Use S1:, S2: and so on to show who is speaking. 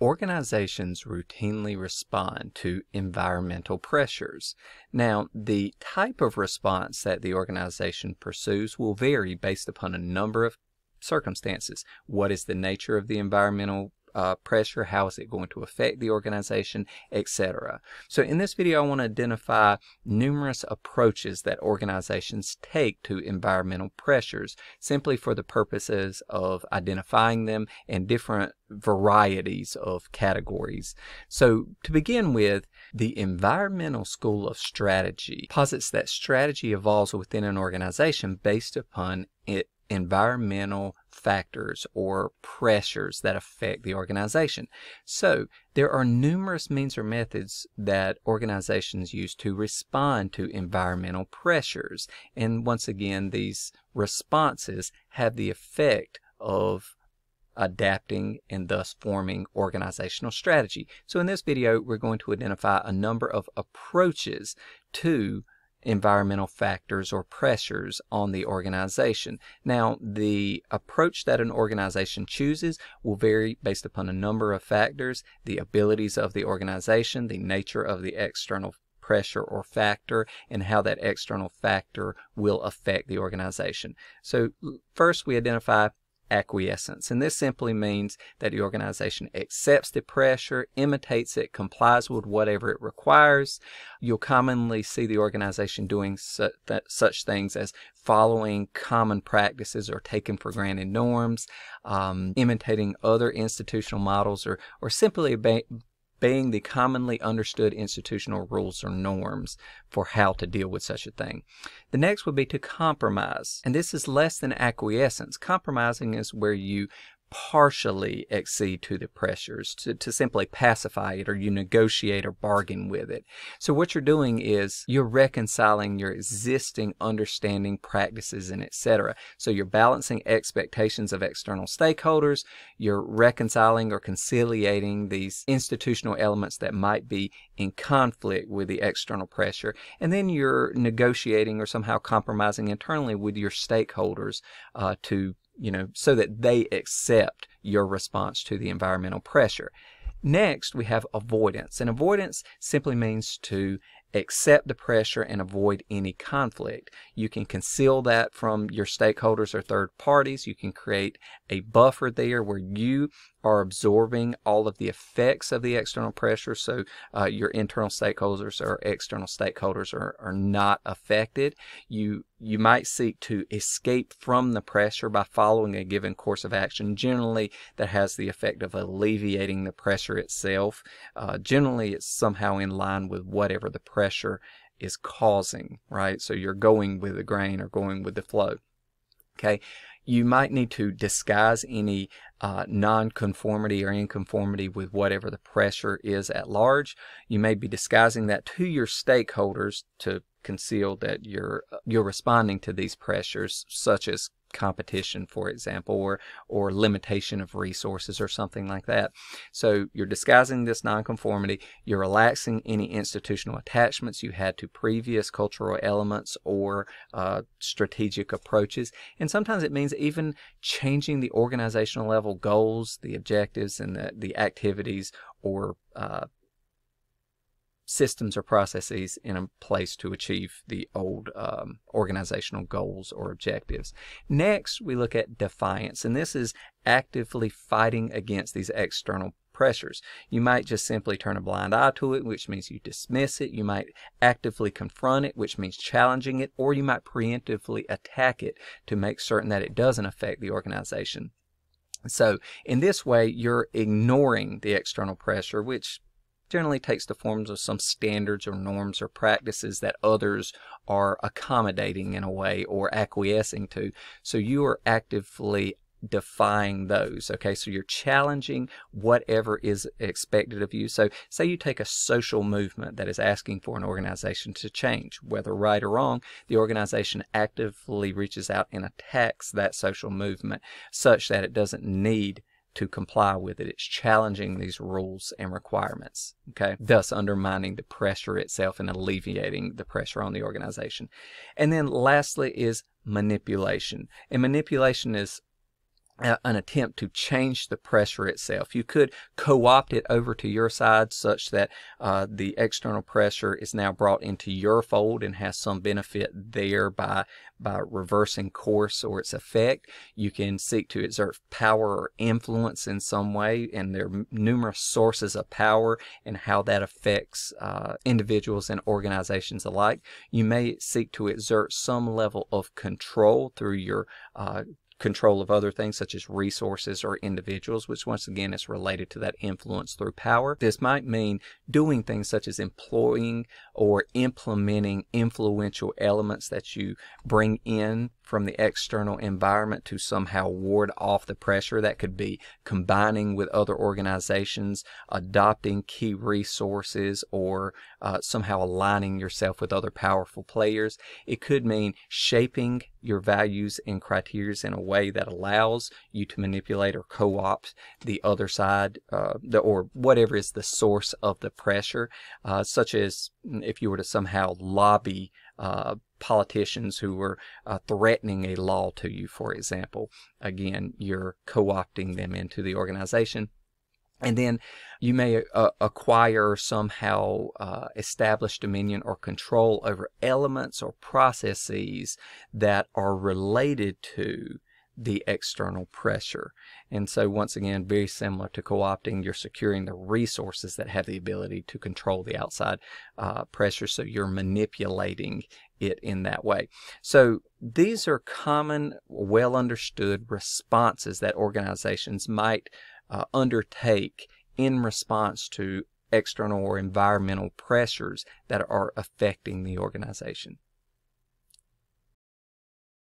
S1: Organizations routinely respond to environmental pressures. Now, the type of response that the organization pursues will vary based upon a number of circumstances. What is the nature of the environmental uh, pressure, how is it going to affect the organization, etc. So in this video, I want to identify numerous approaches that organizations take to environmental pressures simply for the purposes of identifying them and different varieties of categories. So to begin with, the Environmental School of Strategy posits that strategy evolves within an organization based upon it environmental factors or pressures that affect the organization. So there are numerous means or methods that organizations use to respond to environmental pressures. And once again, these responses have the effect of adapting and thus forming organizational strategy. So in this video, we're going to identify a number of approaches to environmental factors or pressures on the organization. Now, the approach that an organization chooses will vary based upon a number of factors, the abilities of the organization, the nature of the external pressure or factor, and how that external factor will affect the organization. So first we identify acquiescence. And this simply means that the organization accepts the pressure, imitates it, complies with whatever it requires. You'll commonly see the organization doing su such things as following common practices or taken for granted norms, um, imitating other institutional models, or, or simply obeying the commonly understood institutional rules or norms for how to deal with such a thing. The next would be to compromise, and this is less than acquiescence. Compromising is where you partially accede to the pressures, to, to simply pacify it, or you negotiate or bargain with it. So what you're doing is you're reconciling your existing understanding, practices, and etc. So you're balancing expectations of external stakeholders, you're reconciling or conciliating these institutional elements that might be in conflict with the external pressure, and then you're negotiating or somehow compromising internally with your stakeholders uh, to you know, so that they accept your response to the environmental pressure. Next, we have avoidance. And avoidance simply means to accept the pressure and avoid any conflict. You can conceal that from your stakeholders or third parties. You can create a buffer there where you are absorbing all of the effects of the external pressure so uh, your internal stakeholders or external stakeholders are, are not affected. You you might seek to escape from the pressure by following a given course of action. Generally, that has the effect of alleviating the pressure itself. Uh, generally, it's somehow in line with whatever the pressure is causing, right? So you're going with the grain or going with the flow. Okay, you might need to disguise any uh, nonconformity or inconformity with whatever the pressure is at large. You may be disguising that to your stakeholders to conceal that you're you're responding to these pressures, such as competition, for example, or, or limitation of resources or something like that. So you're disguising this nonconformity, you're relaxing any institutional attachments you had to previous cultural elements or uh, strategic approaches. And sometimes it means even changing the organizational level goals, the objectives, and the, the activities or uh, systems or processes in a place to achieve the old um, organizational goals or objectives. Next, we look at defiance, and this is actively fighting against these external pressures. You might just simply turn a blind eye to it, which means you dismiss it. You might actively confront it, which means challenging it, or you might preemptively attack it to make certain that it doesn't affect the organization. So in this way, you're ignoring the external pressure, which generally takes the forms of some standards or norms or practices that others are accommodating in a way or acquiescing to. So you are actively defying those. Okay, so you're challenging whatever is expected of you. So, say you take a social movement that is asking for an organization to change, whether right or wrong, the organization actively reaches out and attacks that social movement such that it doesn't need to comply with it. It's challenging these rules and requirements, okay? Thus undermining the pressure itself and alleviating the pressure on the organization. And then lastly is manipulation. And manipulation is an attempt to change the pressure itself. You could co-opt it over to your side such that uh, the external pressure is now brought into your fold and has some benefit there by by reversing course or its effect. You can seek to exert power or influence in some way, and there are numerous sources of power and how that affects uh, individuals and organizations alike. You may seek to exert some level of control through your uh, control of other things such as resources or individuals, which once again is related to that influence through power. This might mean doing things such as employing or implementing influential elements that you bring in from the external environment to somehow ward off the pressure. That could be combining with other organizations, adopting key resources, or uh, somehow aligning yourself with other powerful players. It could mean shaping your values and criteria in a way that allows you to manipulate or co-opt the other side, uh, the, or whatever is the source of the pressure, uh, such as if you were to somehow lobby uh, politicians who were uh, threatening a law to you, for example. Again, you're co opting them into the organization. And then you may uh, acquire somehow uh, establish dominion or control over elements or processes that are related to the external pressure. And so, once again, very similar to co opting, you're securing the resources that have the ability to control the outside uh, pressure. So, you're manipulating it in that way. So, these are common, well understood responses that organizations might uh, undertake in response to external or environmental pressures that are affecting the organization.